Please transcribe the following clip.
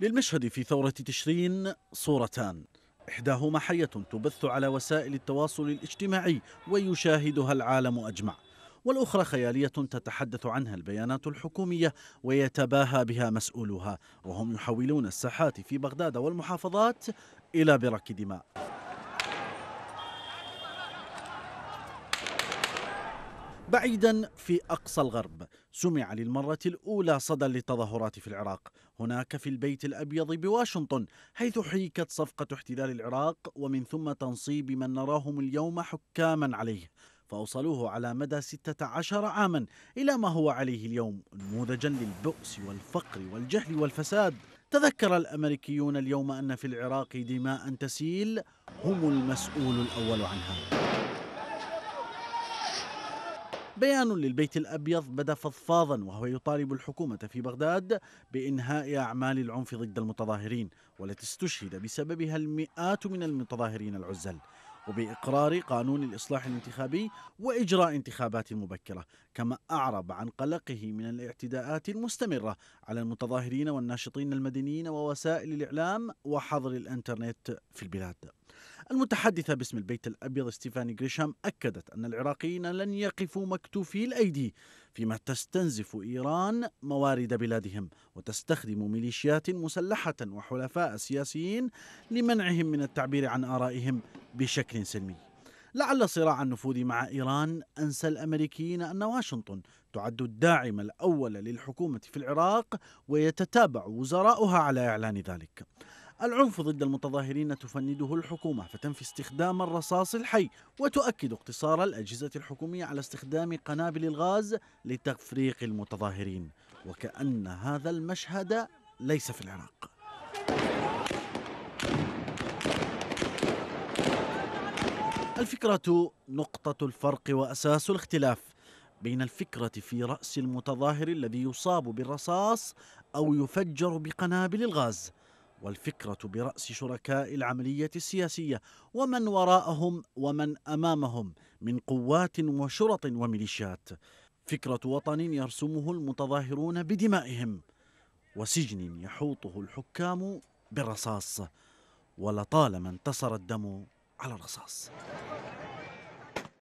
للمشهد في ثورة تشرين صورتان. إحداهما حية تبث على وسائل التواصل الاجتماعي ويشاهدها العالم أجمع. والأخرى خيالية تتحدث عنها البيانات الحكومية ويتباهى بها مسؤولوها وهم يحولون الساحات في بغداد والمحافظات إلى برك دماء. بعيدا في أقصى الغرب. سمع للمرة الأولى صدى للتظاهرات في العراق. هناك في البيت الأبيض بواشنطن حيث حيكت صفقة احتلال العراق ومن ثم تنصيب من نراهم اليوم حكاما عليه. فأوصلوه على مدى 16 عاما إلى ما هو عليه اليوم. نموذجا للبؤس والفقر والجهل والفساد. تذكر الأمريكيون اليوم أن في العراق دماء تسيل. هم المسؤول الأول عنها. بيان للبيت الأبيض بدا فضفاضا وهو يطالب الحكومة في بغداد بإنهاء أعمال العنف ضد المتظاهرين والتي استشهد بسببها المئات من المتظاهرين العزل. وبإقرار قانون الإصلاح الانتخابي وإجراء انتخابات مبكرة كما أعرب عن قلقه من الاعتداءات المستمرة على المتظاهرين والناشطين المدنيين ووسائل الإعلام وحظر الإنترنت في البلاد. المتحدثة باسم البيت الأبيض ستيفاني غريشام أكدت أن العراقيين لن يقفوا مكتوفي الأيدي فيما تستنزف إيران موارد بلادهم وتستخدم ميليشيات مسلحة وحلفاء سياسيين لمنعهم من التعبير عن آرائهم بشكل سلمي. لعل صراع النفوذ مع إيران أنسى الأمريكيين أن واشنطن تعد الداعم الأول للحكومة في العراق ويتتابع وزراؤها على إعلان ذلك. العنف ضد المتظاهرين تفنده الحكومة فتنفي استخدام الرصاص الحي وتؤكد اقتصار الأجهزة الحكومية على استخدام قنابل الغاز لتفريق المتظاهرين. وكأن هذا المشهد ليس في العراق. الفكرة نقطة الفرق وأساس الاختلاف بين الفكرة في رأس المتظاهر الذي يصاب بالرصاص أو يفجر بقنابل الغاز والفكرة برأس شركاء العملية السياسية ومن وراءهم ومن أمامهم من قوات وشرط وميليشيات. فكرة وطن يرسمه المتظاهرون بدمائهم وسجن يحوطه الحكام بالرصاص ولطالما انتصر الدم على الرصاص.